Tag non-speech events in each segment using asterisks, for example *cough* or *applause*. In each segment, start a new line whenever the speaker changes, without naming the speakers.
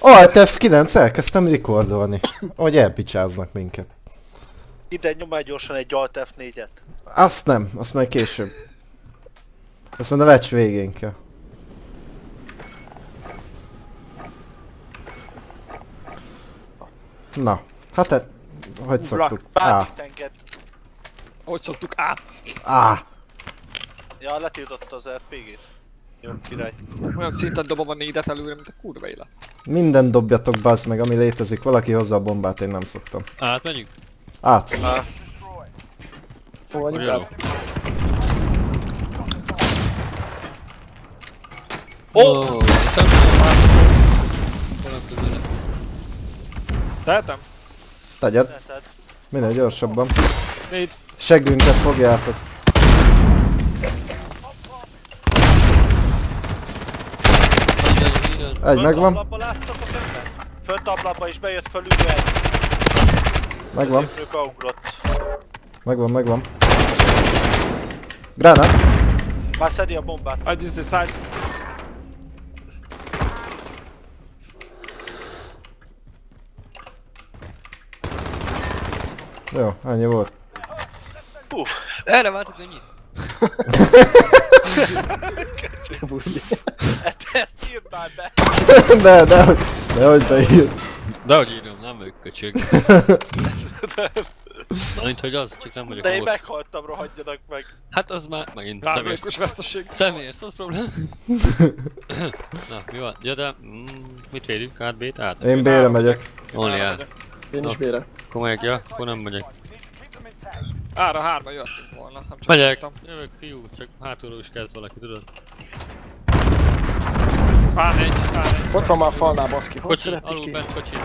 Alt F9 elkezdtem rekordolni. Hogy elpicsáznak minket.
Ide nyomál gyorsan egy Alt F4-et.
Azt nem, azt majd később. Azt a vecs végén kell. Na, hát e, hogy szoktuk? Á.
Hogy szoktuk át.
á,
Ja, letiltotta az RPG-t. Jó, király.
Olyan szinten dobom a négyet előre, mint a kurva élet.
minden dobjatok bazd meg, ami létezik. Valaki hozza a bombát, én nem szoktam.
Átmegyünk?
Át.
Ah,
Hol vagyunk át?
Ó!
Közele.
Tehetem?
Tegyed, minél gyorsabban.
Négy.
Seggünket fogjátok.
Így, így, így.
Egy
Fönt
megvan,
ablakba láttok a többen? Fönt ablakba is bejött fölülről egy.
megvan, megvan, megvan. Granát.
Már szedi a bombát.
Egy izé side.
Jó, ennyi volt.
Hú,
Erre vártuk ennyit?
Buszi.
hát ezt írd már be. *laughs*
de, de, hogy- de hogy beír.
De hogy írom, nem ők köcsög. Mint hogy az, csak nem vagyok
De én
most.
meghaltam, rohadjanak meg.
Hát az már megint személyes.
Veszteség.
Személyes, az problém. Na, mi van? Ja, de... Mm, mit védünk? Át, B-t? Át?
Én B-re megyek.
Only át.
Én is bére.
Akkor megyek, ja? Akkor nem megyek.
Ára hárma jöttünk volna. Nem csak
Megyek!
tudtam.
Jövök, fiú, csak hátulról is kezd valaki, tudod?
Pár négy, pár négy.
Ott van már a falnál baszki. Hogy
Kocsi, alul
ki?
bent kocsi.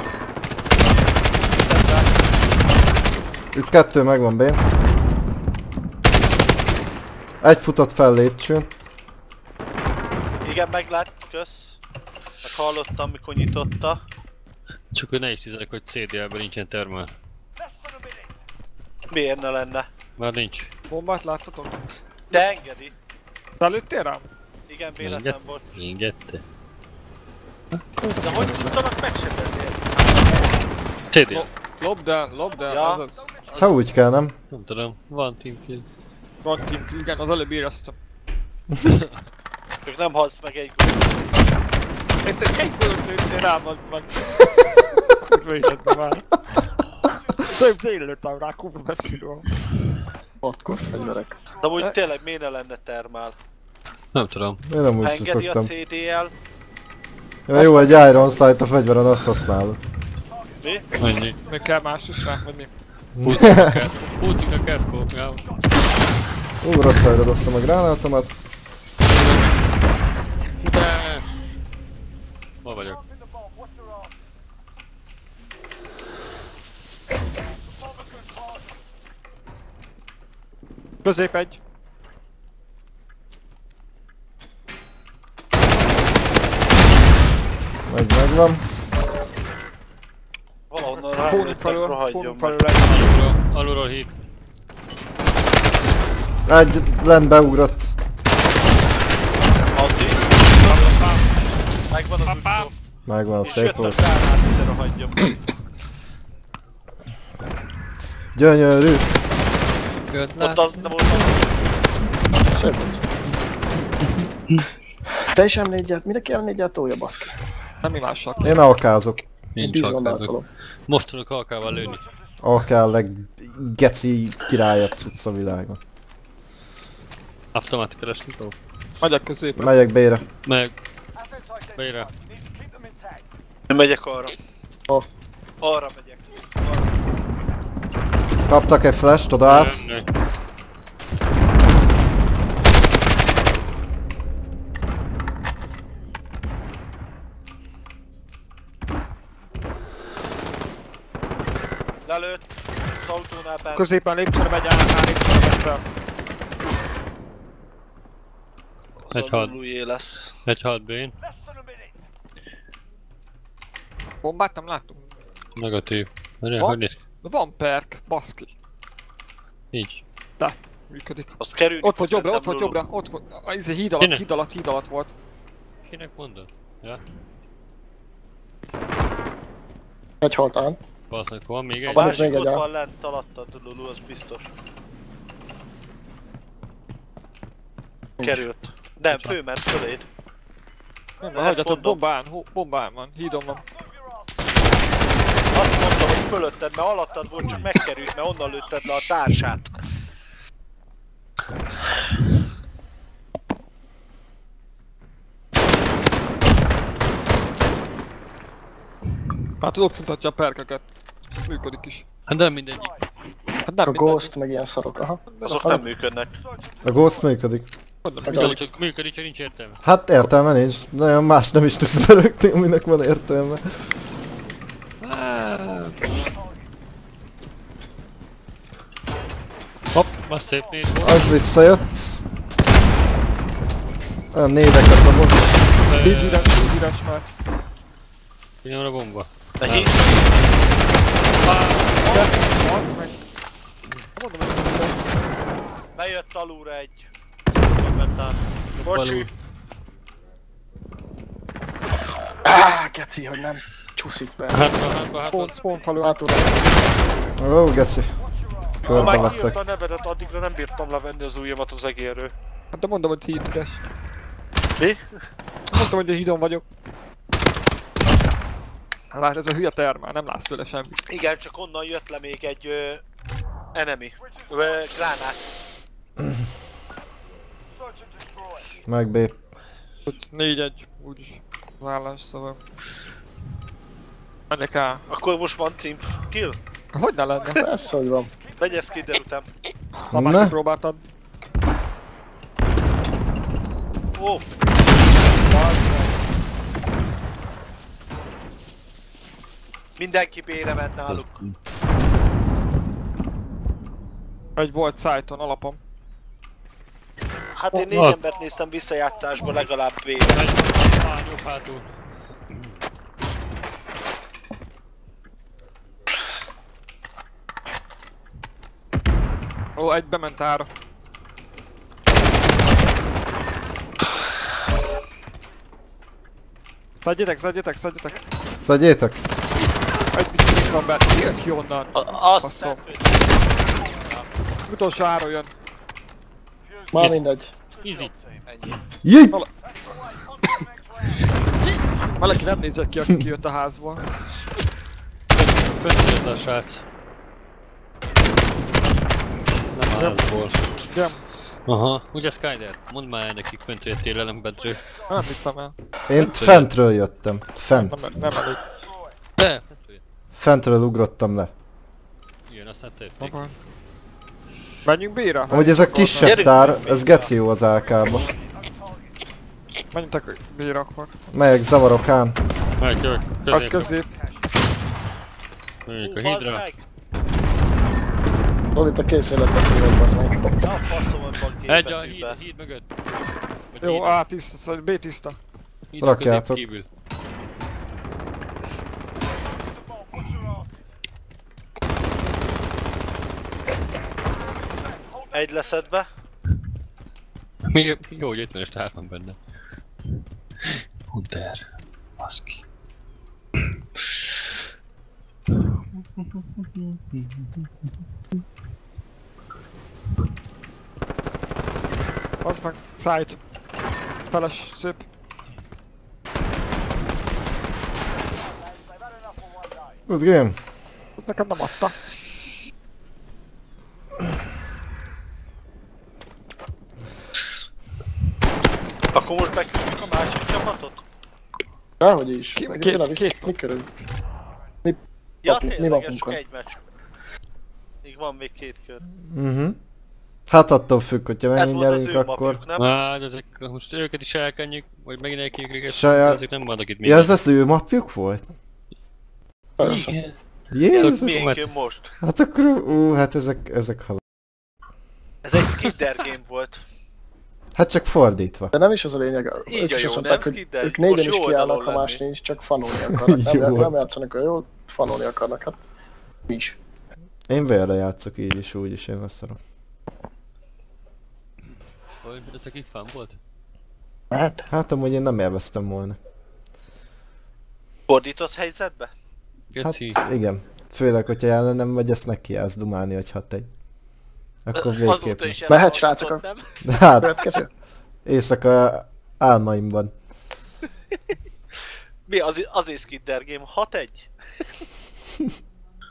Itt kettő megvan B. Egy futott fel lépcsőn.
Igen, meglát, kösz. Meg hallottam, mikor nyitotta.
Csak hogy ne is hiszek, hogy CDL-ben nincsen termel.
Miért ne lenne?
Már nincs.
Bombát láttatok?
De engedi.
Te lőttél rám?
Igen, véletlen
Enged?
volt.
Ingette.
De hogy tudtanak megsebbezni ezt?
CDL.
Lobd el, lobd el,
Ja.
ez az.
Ha úgy kell, nem?
Nem tudom, van team kill.
Van team, igen, az előbb éreztem. *laughs*
Ők nem halsz meg egy
Én te egy golot lőttél rám, az meg. *laughs* Kurva életben már. Több tényleg lőttem rá, kurva messziről.
Hardcore fegyverek.
De úgy tényleg miért ne lenne termál?
Nem tudom.
Én nem úgy
engedi a. CDL,
Ja, jó, egy Iron Sight a fegyveren, azt használod.
mi?
Annyi.
Még kell más is rá, vagy mi? *laughs*
Húzik a keszkópjával.
Ú, rossz helyre dobtam a gránátomat.
Futás! Ma vagyok.
Közép egy.
Meg megvan.
Valahonnan rohadjon
spawning
meg.
felül egy.
Alulról, alulról hit.
Egy lent beugrott.
Assist. Megvan az utó.
Megvan, szép
jött a
volt. Gyönyörű.
Jött
Ott az nem volt az.
Szép. Te is M4-et, mire kell M4-et tolja baszki?
Nem mással.
Én alkázok.
Nincs
Bizonnal
alkázok.
tolom.
Most tudok alkával lőni.
Alká a leggeci királyabb cucc a világon.
Automatikus nyitó.
Megyek középre.
Megyek B-re.
Meg. Beire.
Én megyek arra.
Ha.
Arra megyek. Arra.
Kaptak egy flash oda át.
Lelőtt. Az autónál bent.
Középen lépcsőre megy át, már lépcsőre megy fel.
Az
Egy
lesz.
Egy hat bén.
Bombát nem láttunk.
Negatív.
Van?
hogy néz ki?
De van perk, baszki.
Így.
Működik.
Az kerülni
Ott volt jobbra, ott volt jobbra, ott volt. Az híd alatt,
Kinek?
híd alatt, híd alatt volt.
Kinek mondod? Ja?
Egy haltán.
Basszak, van még
A
egy?
Van
másik
még egy
ott
a-
van lent alattad, Lulu, az biztos. Került. Nem, főment föléd.
Nem,
mondom.
bombán, bombán van, hídon van.
Fölötted, mert alattad volt, csak megkerült, mert onnan lőtted le a társát.
Hát ott mutatja a perkeket. Működik is.
Hát de mindegyik.
Hát nem
A
minden.
Ghost, meg ilyen szarok, aha.
Azok nem működnek.
A Ghost működik.
Jó, csak működik, csak nincs értelme.
Hát értelme nincs. Nagyon más nem is tudsz berögni, aminek van értelme.
Hopp, az szép néz volt.
Az visszajött. Olyan néveket dobok.
Híd üres, híd üres már.
Kinyom a bomba.
De hí...
Az meg. Mondom, hogy
Bejött alulra egy. Kommentál. Bocsi.
Alul.
Áh, geci, hogy nem csúszik be.
Hátba, hátba, hátba.
spawn, spawn falu.
Hátulra.
Ó, geci.
Ha
Körbe
már
vettek.
kiírta a nevedet, addigra nem bírtam levenni az ujjamat az egérről.
Hát de mondom, hogy híd üres.
Mi?
Mondtam, hogy a hídon vagyok. Hát Lásd, ez a hülye termál, nem látsz tőle semmit.
Igen, csak onnan jött le még egy ö, enemy. Ö, gránát.
Meg B.
Ott 4-1, úgyis vállás, szóval. Menjek el.
Akkor most van team kill?
Hogy ne lenne?
Persze, hogy van.
Vegyes skidder után.
Ha már
Ne?
kipróbáltad.
Ó, mindenki B-re ment náluk.
Egy volt szájton alapom.
Hát én négy embert néztem visszajátszásba legalább B-re.
Hátul.
Ó, egy bement ára. Szedjetek, szedjetek, szedjetek!
Szedjétek.
Egy bicsik van be, jött ki onnan!
Azt.
Utolsó áron jön.
Már mindegy.
Easy.
Ennyi.
Jé!
Valaki nem nézett ki, aki kijött a házból.
Jött a srác. Nem áll házból.
Igen,
Aha, ugye Skyder? Mondd már el nekik, fönt jöttél le, nem bentről.
nem hiszem el.
Én fentről jöttem. Fent.
Nem, nem elég.
De, fentről
ugrottam le.
Igen, aztán tették.
Menjünk B-re?
Amúgy ez a kisebb
Gyerünk,
tár, ez geci jó az AK-ba.
Menjetek B-re akkor.
Melyek zavarok ám.
Meg, jövök, közép.
közép.
Menjünk a hídra.
Meg!
Zolit a készület beszélek, az meg.
Na, faszom, hogy van két
Egy a híd, híd mögött. Vagy
Jó,
híd,
A tiszta, szóval B tiszta.
híd a közép
rakjátok.
kívül.
Egy leszedve.
Mi, jó, hogy 50-es tár van benne. Hunter. Baszki.
Az meg. Szájt. Feles, szép.
Good game.
Ez nekem nem adta.
Akkor most beküldjük a másik csapatot?
Dehogy is.
Ki- ki-
mi-
ki-
Mi körül?
Ja,
Vapunk- mi
tényleg, csak egy meccs. Még van még két kör.
Mhm. Hát attól függ, hogyha
Ez
megint
volt az
nyerünk,
ő
akkor...
mapjuk, nem?
Hát ezek, most őket is elkenjük, vagy megint elkenjük őket,
Saját-
ezek nem vannak itt még.
Ja, ez az ő mapjuk volt?
Igen.
Jézus!
Most?
Hát akkor, ú, hát ezek, ezek hal...
Ez egy skidder game volt.
Hát csak fordítva.
De nem is az a lényeg.
Így a jó, nem?
mondták, hogy
Skidder.
ők négyen is kiállnak, ha más nincs, csak fanolni akarnak. Nem, *laughs* nem játszanak olyan jól, fanolni akarnak, hát. Mi is.
Én vélre játszok így is, úgy is, én leszarom.
Hogy ezek itt van volt?
Hát,
Hát amúgy én nem élveztem volna.
Fordított helyzetbe?
Geci.
Hát igen. Főleg, hogyha ellenem vagy, ezt nekiállsz dumálni, hogy hat egy. Akkor végképp.
Azóta is ezt
Mehet, srácok, a- *laughs*
hát,
Következő.
éjszaka álmaimban. *laughs*
Mi az, azért Skidder Game? 6-1?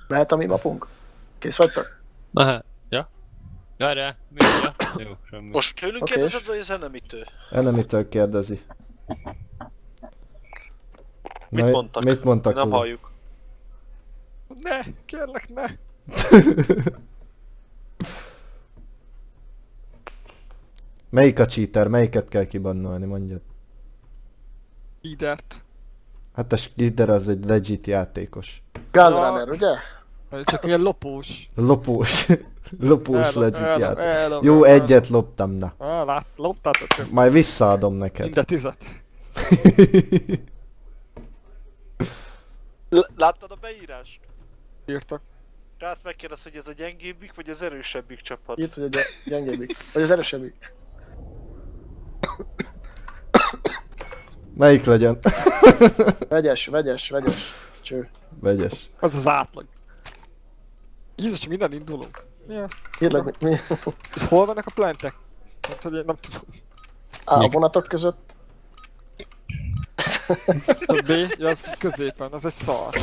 Mehet a mi mapunk? Kész vagytok?
Mehet. Várjál, mi? Jó, semmi.
Most tőlünk
Oké.
kérdezed, vagy az enemitől?
Enemitől kérdezi.
Mit
Na,
mondtak?
Mit mondtak?
Nem halljuk.
Ne, kérlek ne. *laughs*
Melyik a cheater? Melyiket kell kibannolni, mondjad.
Hidert.
Hát a Skidder az egy legit játékos.
Gunrunner, ugye?
Csak ilyen lopós.
Lopós. *laughs* Lopós legit
ellop-
Jó, egyet loptam, na.
Ah, lát, loptátok.
Majd visszaadom neked.
Minden tizet.
L- láttad a beírást?
Írtak.
Rász megkérdez, hogy ez a gyengébbik, vagy az erősebbik csapat.
Itt, hogy a gy- gyengébbik. Vagy az erősebbik.
Melyik legyen?
Vegyes, vegyes, vegyes. Cső.
Vegyes.
Az az átlag. Jézus, minden indulunk. Ja.
Írd mi, mi?
És hol vannak a plantek? Hogy én nem tudom.
Á, a vonatok között.
A B, ja, az középen, az egy szar.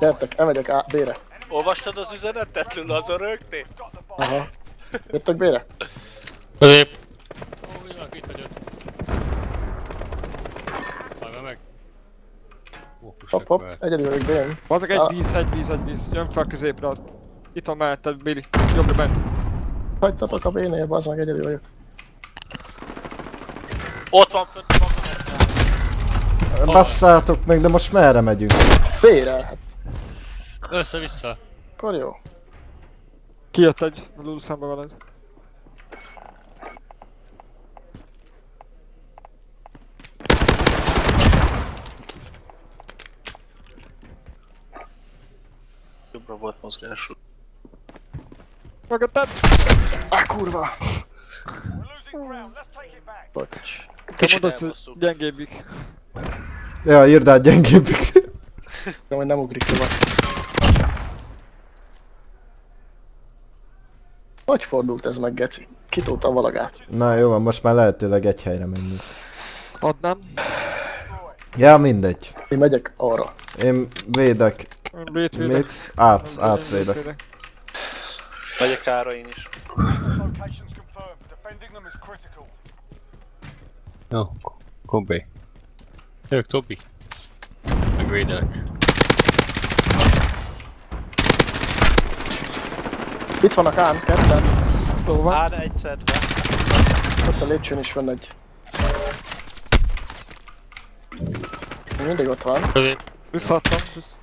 Gyertek, elmegyek A, B-re.
Olvastad az üzenetet, Lula, azon rögtél?
Aha. Jöttök B-re?
Közép. Ó, világ, itt vagyok. Hallj meg. Ó,
Hopp, hopp, egyedül vagyok B-n.
Azok egy víz, egy víz, egy víz. Jön fel középre. Itt van melletted, Billy. Jobbra bent.
Hagytatok a B-nél, bazd meg, egyedül vagyok.
Ott van fönt a maga
Basszátok meg, de most merre megyünk?
B-re, hát
Össze-vissza.
akkor jó.
Kijött egy Lulu szembe veled.
Jobbra volt mozgás.
Mögötted!
Á, kurva! Bocs.
Te mondod, hogy gyengébbik.
Ja, írd át gyengébbik. *laughs*
De majd nem ugrik tovább. Hogy fordult ez meg, Geci? Kitolta a valagát.
Na jó van, most már lehetőleg egy helyre menjünk.
Adnám.
Ja, mindegy.
Én megyek arra.
Én védek.
Védek.
Mit? Át, átvédek.
Megyek ára én is.
Jó, Kobe. Jövök, Tobi. Megvédelek.
Itt vannak ám, ketten.
Jó van.
Ára egy szedve.
Ott a lépcsőn is van egy. Mindig ott van.
Visszaadtam. Vissz-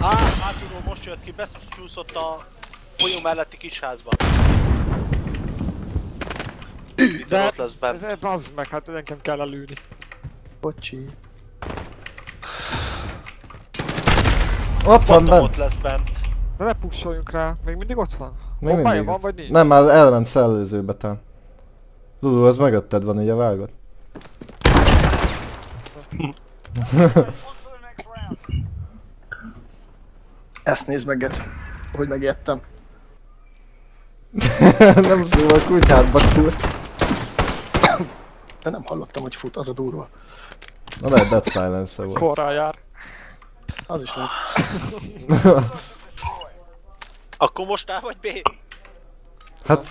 Á, hátulról most jött ki, beszúszott a folyó melletti kisházba. De
De,
ott lesz bent.
de bazd meg, hát nekem kell előni.
Bocsi.
Ott van
Mondtam, ott
bent.
lesz bent.
De ne pussoljunk rá, még mindig ott van.
Még mindig.
van, vagy nincs?
Nem, már elment szellőzőbe tán. Lulu, az mögötted van, ugye vágod? *laughs* *laughs* *laughs*
On to the next round.
Ezt nézd meg, Geci. Hogy megijedtem. *laughs*
nem szóval kutyádba kur.
De nem hallottam, hogy fut, az a durva.
Na lehet Dead Silence volt.
Korral jár.
Az is lehet. *laughs*
Akkor most A vagy B?
Hát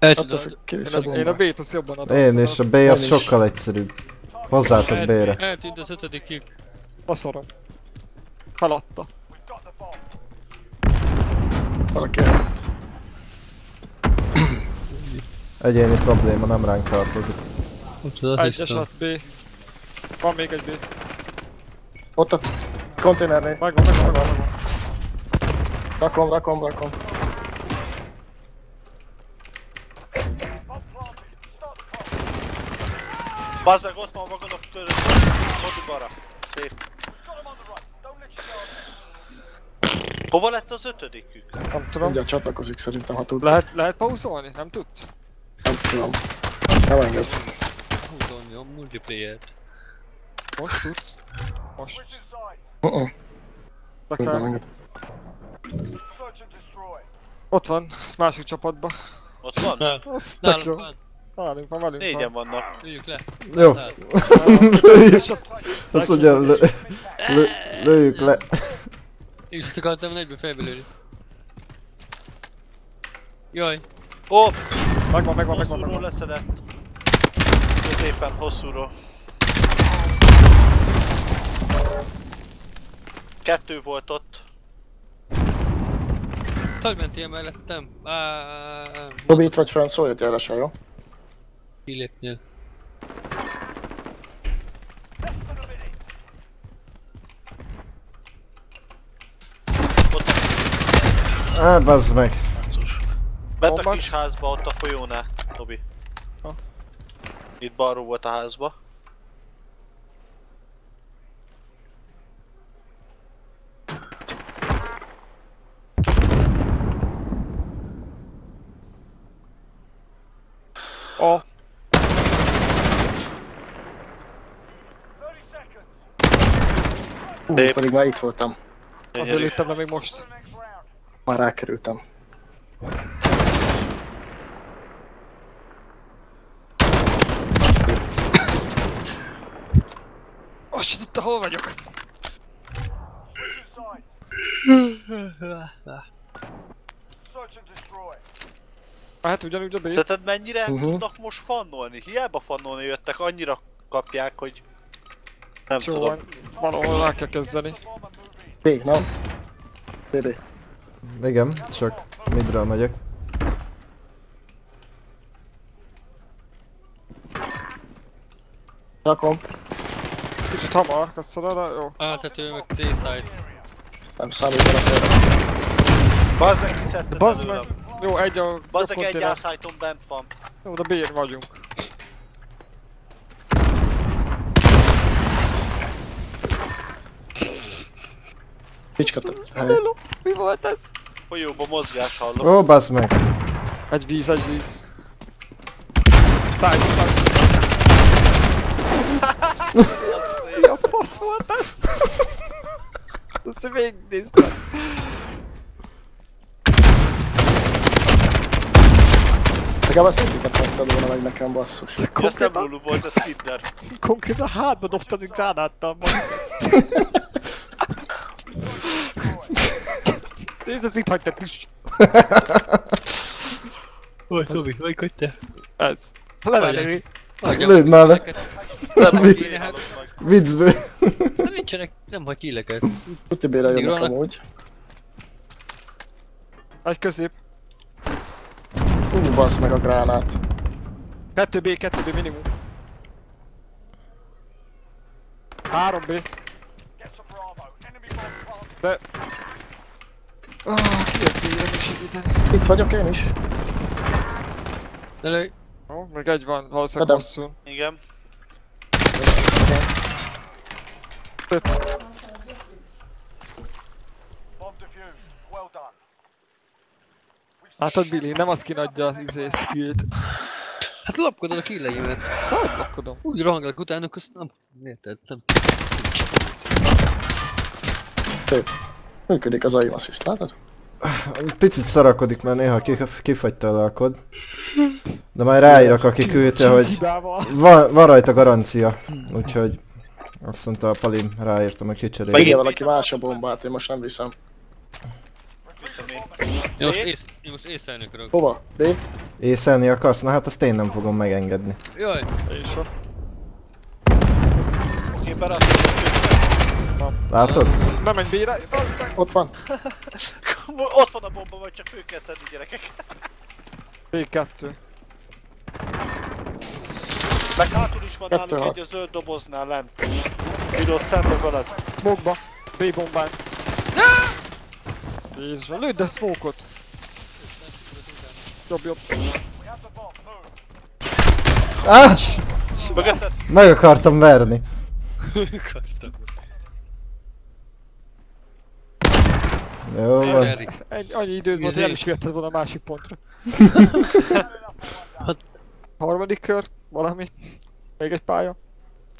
függ,
Én
a
a, én a. B-t azt jobban adom.
én és a B az sokkal egyszerűbb. Hozzátok B-re.
El- Eltűnt az ötödik lyuk.
Baszorom. Feladta.
Valaki el.
Egyéni probléma, nem ránk tartozik.
Ott
Egyes lett B. Van még egy B.
Ott a konténernél.
Megvan, megvan, megvan, megvan.
Rakom, rakom, rakom.
Bazd meg, ott van vagonok között. Mondd balra. Szép. Hova lett az ötödikük?
Nem tudom.
Mindjárt csatlakozik szerintem, ha tud.
Lehet, lehet pauzolni? Nem tudsz?
Nem tudom. Nem enged.
Húzom, jó? nyom multiplayer-t.
Most tudsz. Most.
Mindjárt.
Search and destroy.
Ott van, másik csapatba.
Ott van?
Na,
Az tök jó.
nálunk van.
Nálunk van, velünk
Négyen
van.
vannak.
Lőjük le.
Jó, azt mondja, lő, lő, lőjük le.
Én is azt akartam egybe fejbe lőni. Jaj,
Ó,
Megvan, megvan, megvan,
hosszúról
megvan.
leszedett. Középen, hosszúról. Kettő volt ott.
tagd mentél mellettem. Á,
Robi, itt vagy fenn, szólj jó?
kilépnél.
Á, bazd meg.
Bent a kis házba, ott a folyónál, Tobi.
Ha.
Itt balról volt a házba.
A.
30 seconds.
Ú,
Szép.
pedig már itt voltam.
Azért
Gyönyörű.
lőttem le még most.
Már rákerültem.
Azt se tudta, hol vagyok. Hát ugyanúgy a B.
Tudod mennyire
Mhm.
tudnak most fannolni? Hiába fannolni jöttek, annyira kapják, hogy... Nem
Jó
tudom.
van. Valahol rá kell kezdeni.
B, nem? B, B.
Igen, csak midről megyek.
Rakom.
Kicsit hamar, köszönöm, jó.
Áthető meg C-side.
Nem számít a félre.
Bazzeg kiszedted
Bazd meg.
előlem.
Jó, egy a jobb
Bazzeg egy ászájton bent van.
Jó, de B-n vagyunk.
Picska, hely.
Hello, mi volt ez?
Folyóba mozgás hallom.
Ó, bazd meg.
Egy víz, egy víz. Táj, táj. Mi a fasz volt ez? Ezt végignéztem.
Legalább azt egyiket mondtad volna meg nekem, basszus.
Ezt nem
Konkrétan,
Lulu volt, ez Kinder.
konkrétan hátba dobtad egy gránáttal. Nézd, ez itt hagytad is.
Oj, Tobi, vagy hogy te?
Ez. Levenni.
Lőd már le. Viccből.
Nem nincsenek, nem hagy híleket.
Tuti bére jönnek amúgy.
Egy közép.
Ú, bassz meg a gránát.
2B, 2B minimum. 3B.
Get to Bravo. Enemy bomb planted.
De... Ah, ki jött így nem segíteni.
Itt vagyok én is.
De lőj.
Jó, még egy van, valószínűleg hosszú.
Igen.
Bomb defused. Well done.
Látod Billy, nem azt kínadja az izé skillt.
Hát lopkodod a killeimet.
Hogy lakkodom?
Úgy rohanglak utánuk, azt nem... Érted? Nem...
Működik az aim assist, látod?
Picit szarakodik, mert néha kif- kifagyta a alkod. De majd ráírok, aki küldte, hogy van, van rajta garancia. Úgyhogy azt mondta a Palim, ráírtam, hogy kicserélj.
Megint-
valaki más a bombát, én most nem viszem.
Viszem én.
Én most,
B?
ész, én most észlelni akarok.
Hova? B?
Észelni akarsz? Na hát azt én nem fogom megengedni.
Jaj!
És.
Oké, beraktam.
Látod?
Nem menj meg!
Ott van. *laughs*
Ott van a bomba, vagy csak fő kell szedni gyerekek.
B2.
Meg hátul is van
Kettő
náluk
hat.
egy a zöld doboznál lent. Ott szembe veled.
Smoke-ba. B-bombán. Jézus, lőd a smoke-ot. Jobb, jobb.
Ah! Meg akartam verni.
Akartam.
Jó van.
Egy, annyi időd volt, el is jötted volna a másik pontra. Harmadik kör, valami. Még egy pálya.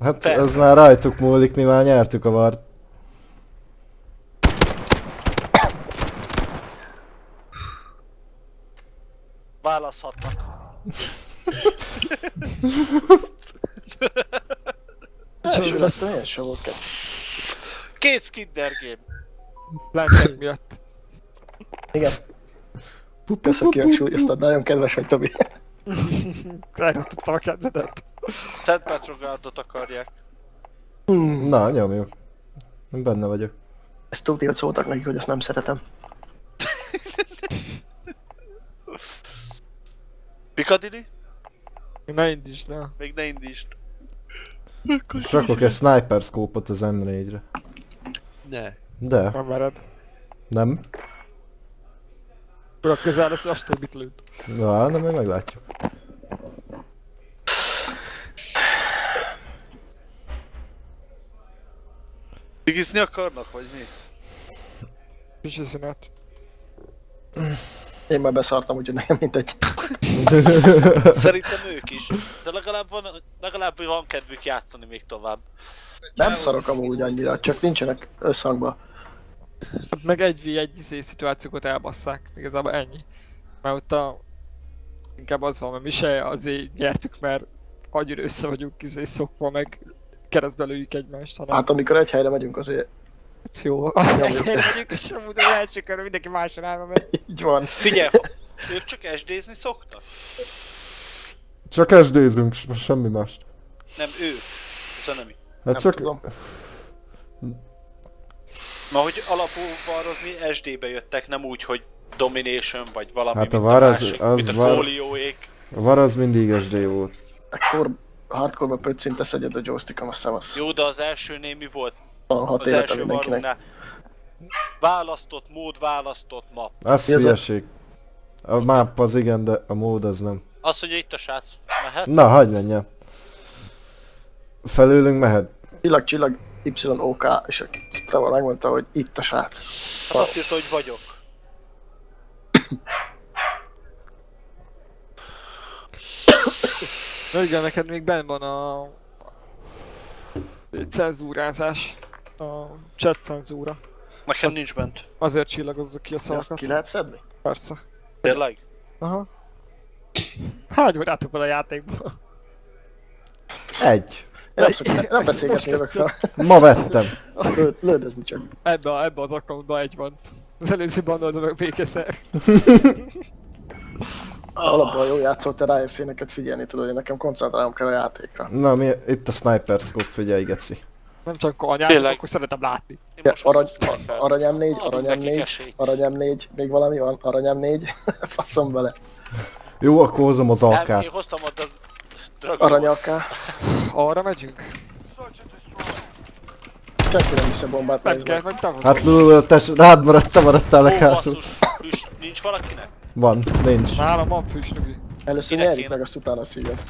Hát
Persze.
ez már rajtuk múlik, mi már nyertük a vart.
Választhatnak.
Első lettem, ilyen sem volt.
Két Skinder game.
Lentek miatt.
Igen. Kösz a kihangsúlyoztad, nagyon kedves vagy Tobi.
Elrontottam a kedvedet.
Szent Petrográrdot akarják.
Na, nyomjuk. Benne vagyok.
Ezt tudni, hogy szóltak nekik, hogy ezt nem szeretem.
Piccadilly?
Még ne indítsd le.
Még ne indítsd.
Rakok egy sniper scope-ot az M4-re.
Ne.
De,
Nem mered.
nem.
Urak közel lesz, azt mit lőtt.
Na, de majd meglátjuk.
Bigizni akarnak, vagy mi?
Kicsi szünet.
Én már beszartam, úgyhogy nekem mindegy. *laughs*
Szerintem ők is. De legalább van, legalább van kedvük játszani még tovább.
Nem szarok amúgy annyira, csak nincsenek összhangba.
Hát meg egy v egy izé szituációkat elbasszák. Igazából ennyi. Mert ott a... Inkább az van, mert mi se azért nyertük, mert annyira össze vagyunk izé szokva, meg keresztbe lőjük egymást, hanem hát,
Hát amikor egy helyre megyünk, azért
jó.
Nyomjuk.
Egy helyre megyünk, és amúgy első körön mindenki más irányba megy. *laughs*
így van.
Figyelj, ők csak SD-zni szoktak?
Csak SD-zünk, semmi más.
Nem ők. Zanemi.
Hát
Nem
csak...
tudom.
Ma hogy alapú varozni SD-be jöttek, nem úgy, hogy Domination vagy valami,
Hát a
mint
var az-
másik,
az
mint a
var-
fólióék.
A var az mindig SD volt.
Ekkor hardcore-ba pöccintesz egyet a joystickon, a szavasz.
Jó, de az első némi volt
Van hat
az első
mindenkinek.
varunknál. Választott mód, választott map.
Az
a-
hülyeség. A map az igen, de a mód az nem.
Az, hogy itt a srác mehet.
Na, hagyd menjen. Felőlünk mehet.
Csillag, csillag, YOK, és a Trevor megmondta, hogy itt a srác.
Azt írta, hogy vagyok.
Na igen, neked még benn van a... cenzúrázás. A chat cenzúra.
Nekem
Az-
nincs bent.
Azért csillagozzuk ki a szavakat.
ki lehet szedni?
Persze.
Tényleg?
Aha. Hány órátok van a játékban?
Egy.
Nem, szoktam, nem beszélgetni
Most
ezekről.
Ma vettem. *laughs*
Lő, lődözni csak.
Ebbe, a, ebbe az accountban egy van. Az előző bandolda meg békeszer. *laughs*
Alapból jó játszott, te ráérsz éneket figyelni tudod, hogy nekem koncentrálnom kell a játékra.
Na, mi, itt a sniper scope, figyelj, geci.
Nem csak anyát,
Tényleg.
akkor szeretem látni.
Ja, arany, arany M4,
Adunk
arany
nekik
M4,
esélyt.
arany M4, még valami van, arany M4, *laughs* faszom bele.
Jó, akkor hozom az AK-t.
én hoztam a drag... Dragon.
Arany AK,
Arra megyünk?
nem hisz a bombát
Nem kell,
meg.
tavasz.
Hát Lulu, te rád maradt, te maradtál a hátul.
füst, nincs valakinek?
Van, nincs.
Nálam van füstnögi.
Először nyerjük meg, azt utána szíved.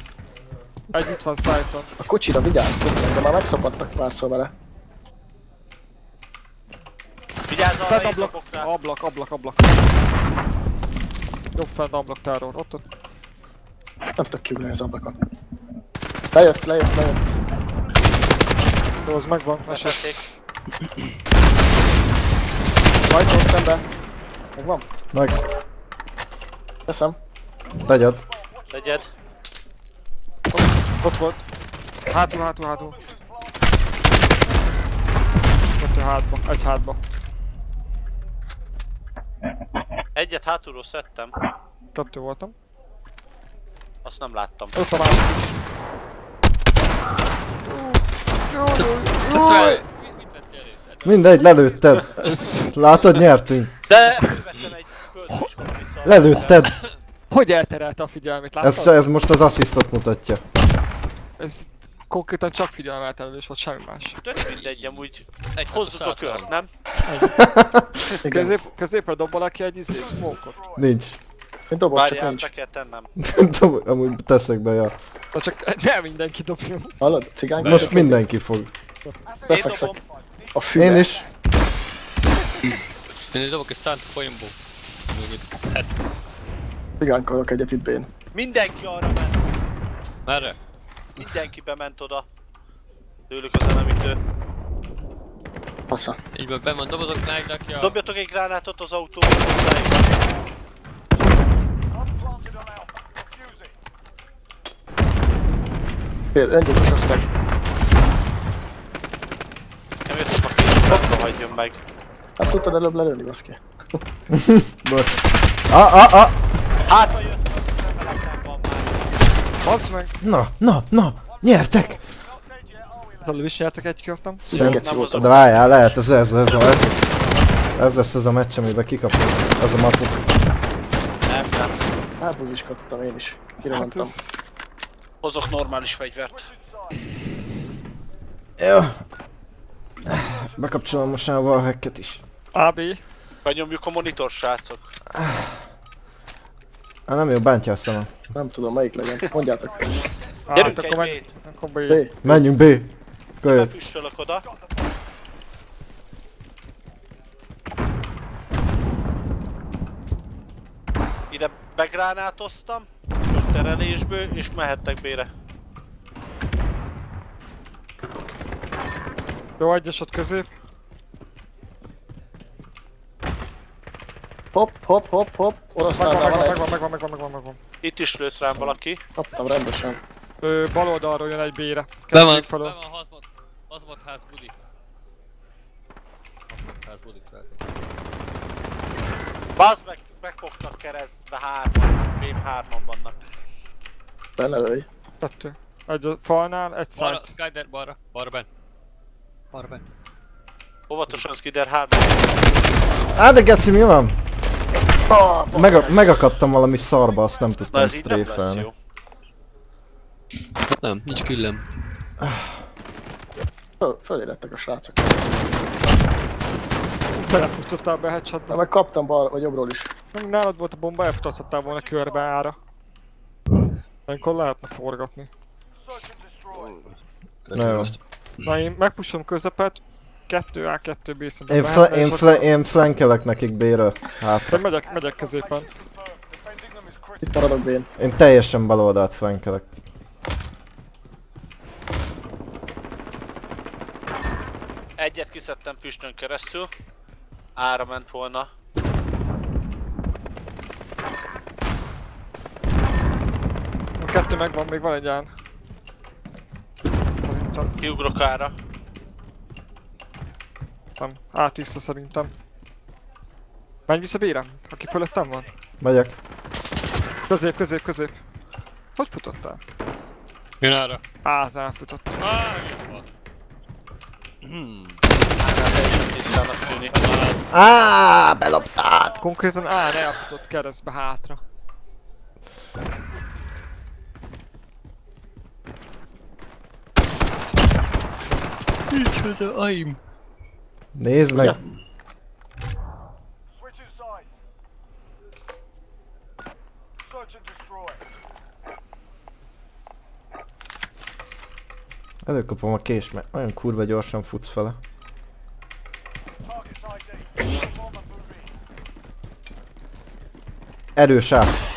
Egy itt van szájton.
A kocsira vigyáztok de már megszapadtak párszor vele.
Vigyázz arra,
ablak, ablak, ablak, ablak. Jobb fent ablak terror, ott ott.
Nem tudok kiugrani az ablakon. Lejött, lejött, lejött.
Jó, az megvan, eset.
Esették.
Majd ott szembe. Megvan?
Meg,
Teszem.
tegyed.
Tegyed.
Ott volt. Hátul, hátul, hátul. Kettő hátba, egy hátba.
Egyet hátulról szedtem.
Kettő voltam.
Azt nem láttam.
Ott a másik.
Mindegy, lelőtted. Látod, nyertünk.
De.
Lelőtted.
Hogy elterelte a figyelmét, láttad?
Ez, ez most az asszisztot mutatja.
Ez konkrétan csak figyelmeltelődés volt, semmi más.
Tök mindegy, amúgy
Egy
hozzuk a kört, nem? *laughs*
Közép, középre dobol ki egy izé, smoke-ot.
Nincs.
Én dobok, csak
Várjál,
nincs.
be kell tennem. *laughs*
Dob- Amúgy teszek be, ja.
De csak nem mindenki dobjon.
Hallod? Cigány?
Most mindenki fog.
Befekszek. A füve.
Én is.
Én dobok egy stunt. Hát,
Cigánykodok egyet itt bén.
Mindenki arra ment.
merre?
Mindenki bement oda. Tőlük az enemítő.
Fasza.
Így van, benn van dobozok, nájrakja.
Dobjatok egy gránátot az autóba, hozzájuk.
Fél, öngyilkos osztály.
Nem jöttem a két rakra hagyjon meg.
Hát tudtad előbb lelőni, baszki. *laughs*
Bocs. Ah, ah, ah!
Hát.
Bazd meg!
Na, na, na! Nyertek!
Előbb is nyertek egy kört,
Szerint...
Nem hozom.
De várjál, lehet ez, ez, ez, ez, ez, ez lesz ez a meccs, amiben kikapunk. Az a mapuk.
Nem, nem.
Elbuziskodtam én is.
Hát
Kirohantam.
ez...
Hozok normális fegyvert.
Jó. Bekapcsolom most már a wallhacket is.
AB.
Benyomjuk a monitor, srácok.
Ah, nem jó, bántja a szemem.
Nem tudom melyik legyen. Mondjátok.
Á,
Gyerünk
hát
egy
akkor meg...
B-t.
Akkor B.
B.
Menjünk B! Kölyök.
Befüstölök oda. Ide begránátoztam. Sok terelésből, és mehettek B-re.
Jó, egyesot közép.
Hopp, hopp, hopp, hopp.
Megvan,
van
megvan, megvan, megvan, megvan, megvan, megvan.
Itt is lőtt rám valaki.
Kaptam rendesen.
Ö, bal oldalról jön egy B-re.
Be van,
Kezdjék
be
felől.
van, hazmot. Hazmot ház, budi. Hazmot ház, budi.
Bazd meg, megfogtak keresztbe hárman. Bém hárman vannak.
Benne lőj.
Kettő. Egy a falnál, egy
Balra,
side.
Skyder, balra, balra ben. Balra ben.
Óvatosan Skider hárman.
Á, de geci, mi van?
Ah,
Mega, megakadtam valami szarba, azt nem tudtam
ez így nem
nincs küllem.
Föl, fölélettek a srácok.
Belefutottál be headshotba.
meg kaptam bal vagy jobbról is.
Nem, nálad volt a bomba, elfutothattál volna körbe ára. Ilyenkor lehetne forgatni.
Destroy.
Na jó.
Na én megpusom közepet, 2 A, 2 B szerintem
Én, fl- én, fl- én flankelek nekik B-ről. Hátra.
Én megyek, megyek középen.
Itt maradok bén.
Én teljesen bal oldalt flankelek.
Egyet kiszedtem füstön keresztül. Ára ment volna.
Kettő megvan, még van egy án. Szerintem.
Kiugrok ára.
Nem. Át vissza szerintem. Menj vissza B-re, aki fölöttem van.
Megyek.
Közép, közép, közép. Hogy futottál?
Jön arra.
Át, elfutott.
Ah, jó basz. Hmm.
Á, beloptál!
Konkrétan án elfutott keresztbe hátra.
Micsoda aim.
Nézd meg!
Destroy.
Előkapom a kés, mert olyan kurva gyorsan futsz fele. Erős át.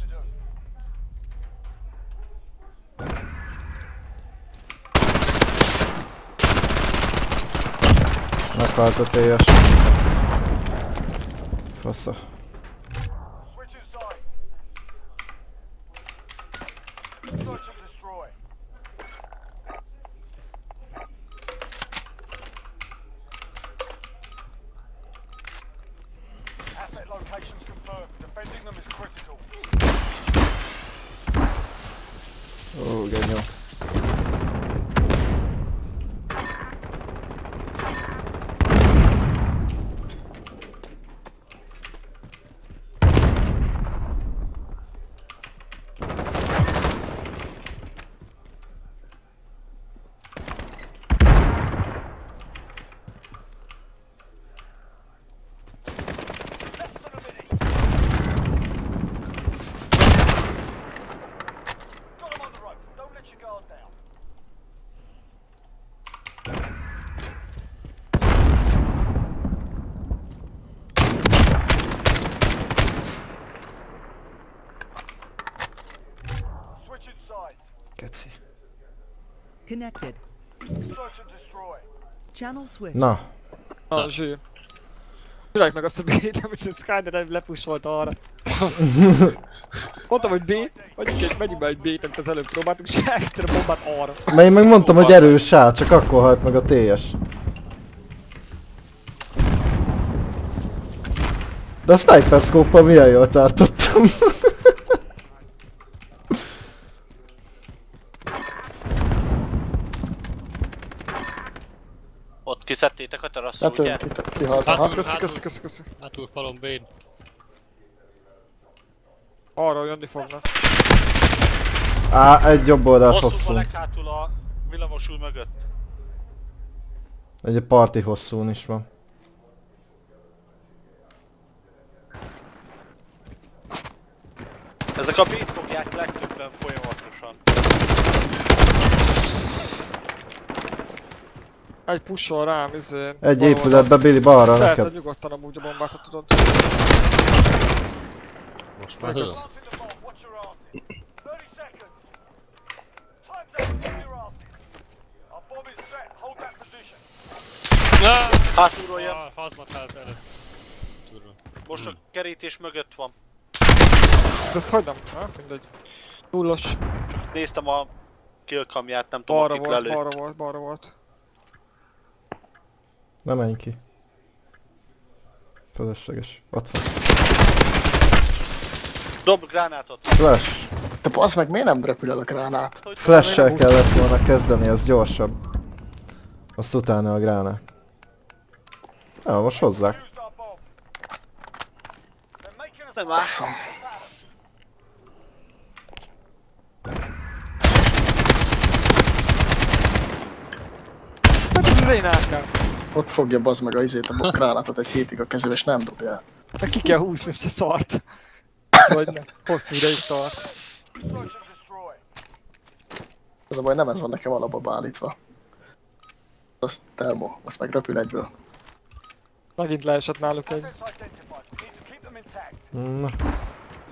To do.
Meghalt a TS. Fasza.
Connected. Channel switch.
Na,
A zsír. Csináljuk meg azt a B-t, amit a Skyder lepusolt arra. *laughs* Mondtam, hogy B, vagyunk egy, megyünk be egy B-t, amit az előbb próbáltuk, és elküldte a bombát arra.
mert én meg mondtam, hogy erős sár, csak akkor halt meg a TS. De a sniper scope milyen jól tartottam. *laughs*
kiszedtétek a teraszról, ugye?
Letőn ki, kihalt.
Hát.
Köszi, köszi, köszi, köszi.
Hátul falon Bén.
Arra jönni fognak.
Á, egy jobb oldalt
Hosszú
hosszú.
a leghátul a villamosúl mögött.
Egy parti hosszún is van.
Ezek a beat fogják legtöbben
Egy pushol rám, izé.
Egy
bal
épületbe, Billy balra.
Lehet,
neked.
nyugodtan amúgy a bombát, ha tudod.
Most már tudom.
Planting the bomb. Watch your asses. 30 seconds. Time's out. Get your asses. Our bomb is set. Hold that position.
Ah!
Hátulról jön,
Ah, hazmat hát előtt. Tudom.
most a kerítés mögött van.
De ez hogy nem? Ha? Mindegy. Nullos.
Néztem a killkamját, nem tudom,
Balra
akik
volt,
lelőtt.
balra volt, balra volt.
Nem menj ki. Fölösleges. Ott van.
Dob gránátot.
Flash.
Te bazd meg, miért nem repül el a gránát?
Hogy
Flash-sel kellett volna kezdeni, az gyorsabb. Azt utána a gránát. Ja, most hozzák.
Nem.
Baszom.
Hát ez az én árkám.
Ott fogja bazd meg a izét a *laughs* gránátot egy hétig a kezébe, és nem dobja el.
Meg ki kell húzni a szart. Vagy ne. Hosszú ideig tart.
Ez a baj, nem ez van nekem alapba beállítva. Az termo, azt meg repül egyből.
Megint leesett náluk egy.
Assets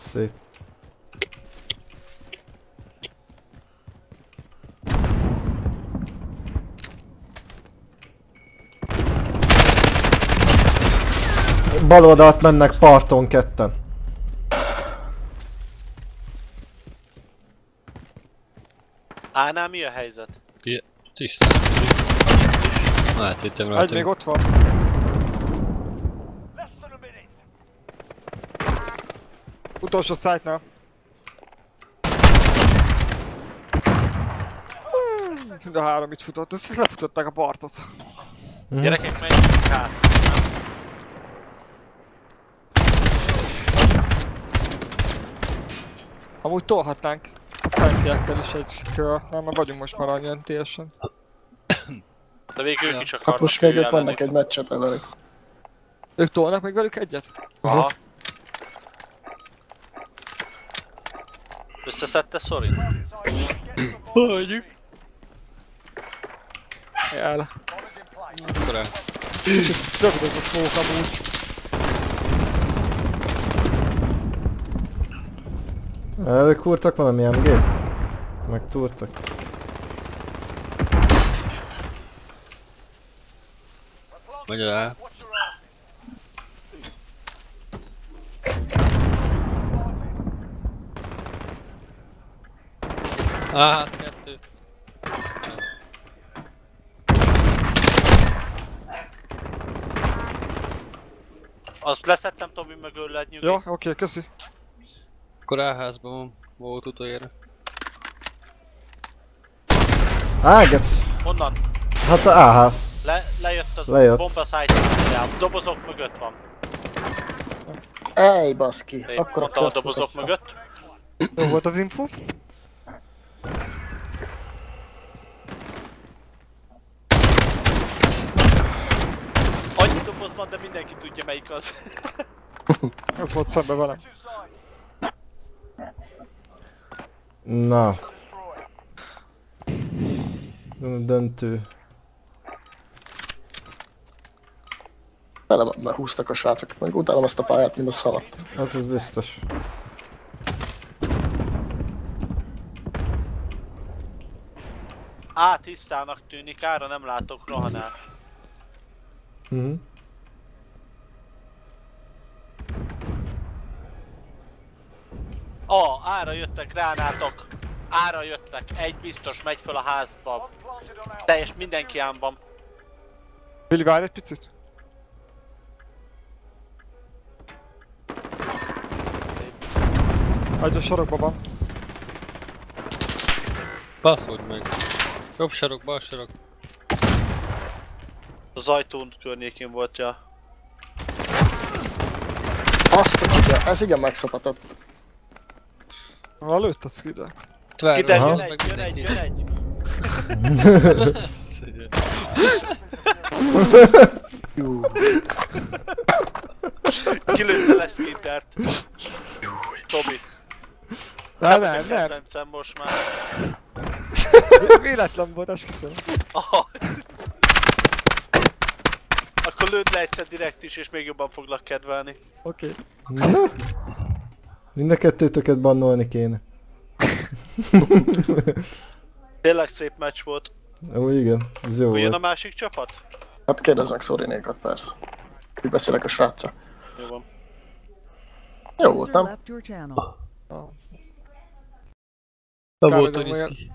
identified.
Bal oldalt mennek parton ketten.
Ánál mi a helyzet?
Ti- Tisztán. Hát hittem
Egy
rajta.
még ott van. Utolsó szájtnál. Mind a három itt futott, ezt lefutották a partot.
Gyerekek, menjünk át.
Amúgy tolhatnánk a fentiekkel is egy kör, nem, mert vagyunk most már annyian teljesen.
De végül ők is akarnak
Kapus még ők mennek egy meccset velük.
Ők tolnak meg velük egyet?
Aha. Összeszedte Sorin?
Hagyjuk.
El.
Akkor el.
Rövid ez a smoke amúgy.
Elkúrtak valamilyen gép? Megtúrtak.
Your asses.
Ah, kettő.
Azt leszettem Tomi mögül lehet nyugi.
Jó, oké, köszi.
Van. Volt utoljára.
Ágec!
Honnan?
Hát a A-ház.
Le, lejött az
Lejött.
bomba site Dobozok mögött van.
Ej, baszki.
Én
Akkor
mondtam a dobozok mögött.
Jó volt az info?
Annyi doboz van, de mindenki tudja melyik az.
Az volt szembe velem.
Na, döntő.
Bele már húztak a srácok. Meg utálom ezt a pályát, mint a szalat.
Hát ez biztos.
Á, tisztának tűnik, ára nem látok rohanál.
Mhm.
A, ára jöttek gránátok. Ára jöttek, egy biztos megy föl a házba. Teljes mindenki ámban.
Billy, várj egy picit. Hagyj a sorokba van.
Baszódj meg. Jobb sarok, bal sarok.
Az ajtón környékén volt ja.
Azt tudja, ez igen megszopatott.
Hol lőtt a skidre?
Tvár,
Ide jön egy, jön egy, jön egy. *laughs* Kilőtte le Skintert. Tobi.
Nem, nem, nem.
Kedvencem most már.
Véletlen volt, esküszöm.
Akkor lőd le egyszer direkt is, és még jobban foglak kedvelni.
Oké.
Na? *laughs* Mind a kettőtöket bannolni kéne. *laughs*
Tényleg szép meccs volt.
Ó, igen, ez jó
jön a másik csapat?
Hát kérdezd meg Szorinékat, persze. Úgy beszélek a sráccal.
Jó van.
Jó volt, nem?
channel.
volt a riszki.